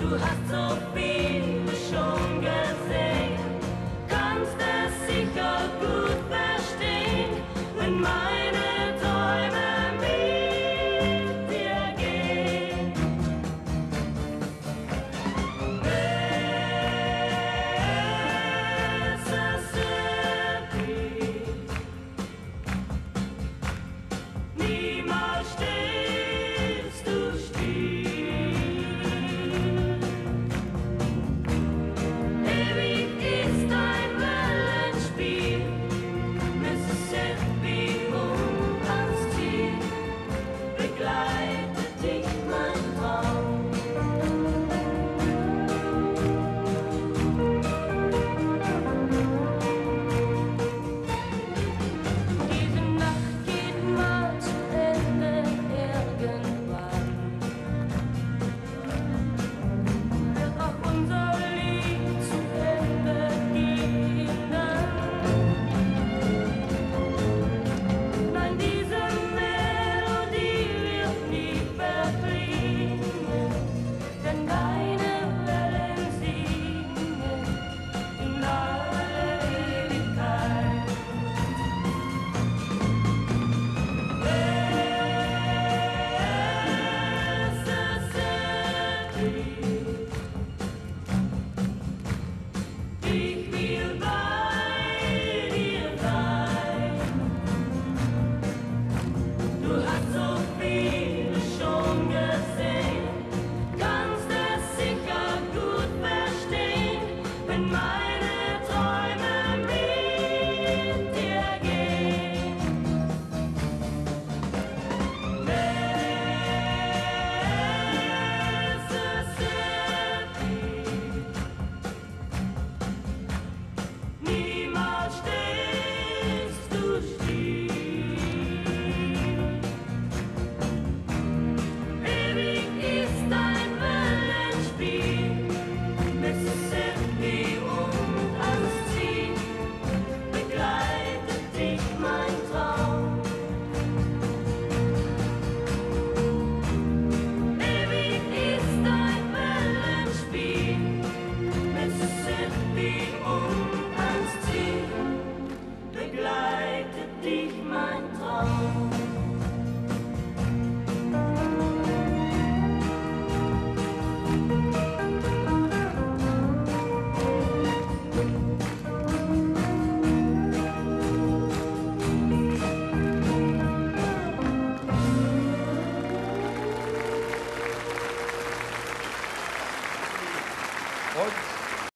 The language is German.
Du hast so